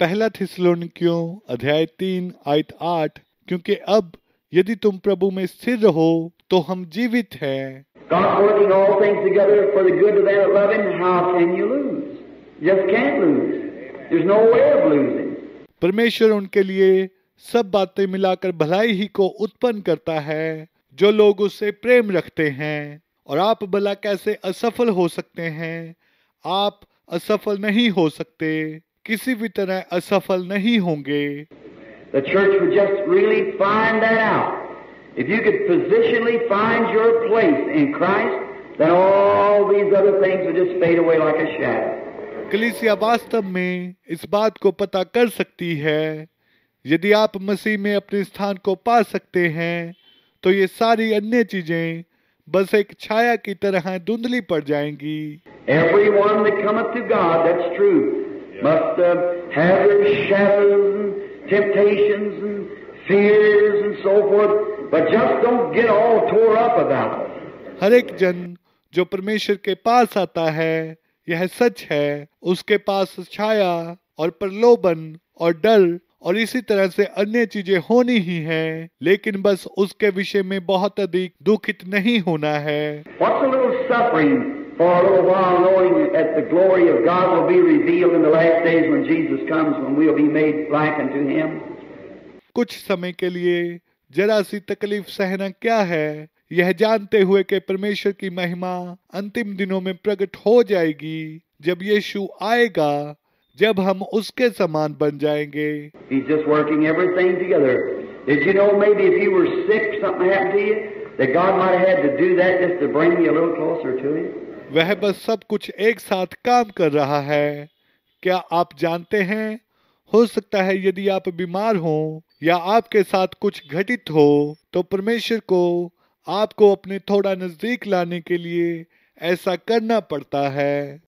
पहला थिसलोनिकियों अध्याय तीन आयत आठ क्योंकि अब यदि तुम प्रभु में स्थिर रहो तो हम जीवित हैं. परमेश्वर उनके लिए सब बातें मिलाकर भलाई ही को उत्पन्न करता है जो लोग उससे प्रेम रखते हैं। और आप भला कैसे असफल हो सकते हैं? आप असफल नहीं हो सकते। किसी भी तरह असफल नहीं होंगे। कलिसिया वास्तव में इस बात को पता कर सकती है यदि आप मसीह में अपने स्थान को पा सकते हैं तो ये सारी अन्य चीज़ें बस एक छाया की तरह धुंधली पड़ जाएँगी। Must uh, have their shadows and temptations and fears and so forth, but just don't get all tore up about it. हर एक जन जो परमेश्वर के पास आता है यह सच है उसके पास छाया और प्रलोभन और डर और इसी तरह से अन्य चीज़ें होनी ही हैं लेकिन बस उसके विषय में बहुत अधिक दुखित नहीं होना है For a little while, knowing that the glory of God will be revealed in the last days when Jesus comes, when we'll be made like unto Him? कुछ समय के लिए जरा सी तकलीफ़ सहना क्या है यह जानते हुए कि परमेश्वर की महिमा अंतिम दिनों में प्रकट हो जाएगी जब यीशु आएगा जब हम उसके समान बन जाएँगे He's just working everything together. Did you know maybe if you were sick, something happened to you, that God might have had to do that just to bring you a little closer to Him? वह बस सब कुछ एक साथ काम कर रहा है। क्या आप जानते हैं? हो सकता है यदि आप बीमार हो या आपके साथ कुछ घटित हो तो परमेश्वर को, आपको अपने थोड़ा नज़दीक लाने के लिए ऐसा करना पड़ता है।